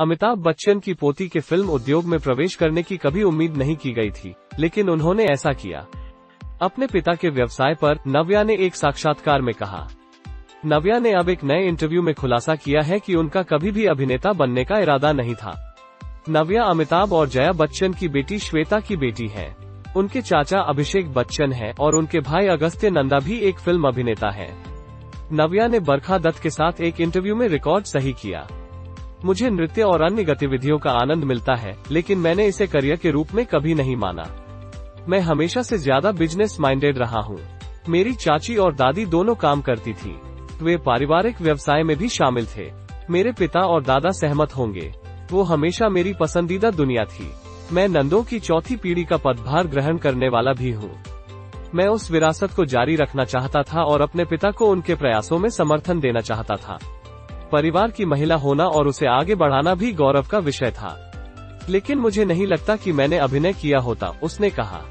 अमिताभ बच्चन की पोती के फ़िल्म उद्योग में प्रवेश करने की कभी उम्मीद नहीं की गई थी, लेकिन उन्होंने ऐसा किया। अपने पिता के व्यवसाय पर नव्या ने एक साक्षात्कार में कहा। नव्या ने अब एक नए इंटरव्यू में खुलासा किया है कि उनका कभी भी अभिनेता बनने का इरादा नहीं था। नव्या अमिताभ और जया बच्चन की बेटी श्वेता की बेटी है। उनके चाचा अभिषेक बच्चन है और उनके भाई अगस्त्य नंदा भी एक फ़िल्म अभिनेता है। नव्या ने बरखा दत्त के साथ एक इंटरव्यू में रिकॉर्ड सही किया। मुझे नृत्य और अन्य गतिविधियों का आनंद मिलता है, लेकिन मैंने इसे करियर के रूप में कभी नहीं माना। मैं हमेशा से ज़्यादा बिज़नेस माइंडेड रहा हूँ। मेरी चाची और दादी दोनों काम करती थी। वे पारिवारिक व्यवसाय में भी शामिल थे। मेरे पिता और दादा सहमत होंगे। वो हमेशा मेरी पसंदीदा दुनिया थी। मैं नंदों की चौथी पीढ़ी का पदभार ग्रहण करने वाला भी हूँ। मैं उस विरासत को जारी रखना चाहता था और अपने पिता को उनके प्रयासों में समर्थन देना चाहता था। परिवार की महिला होना और उसे आगे बढ़ाना भी गौरव का विषय था। लेकिन मुझे नहीं लगता कि मैंने अभिनय किया होता, उसने कहा।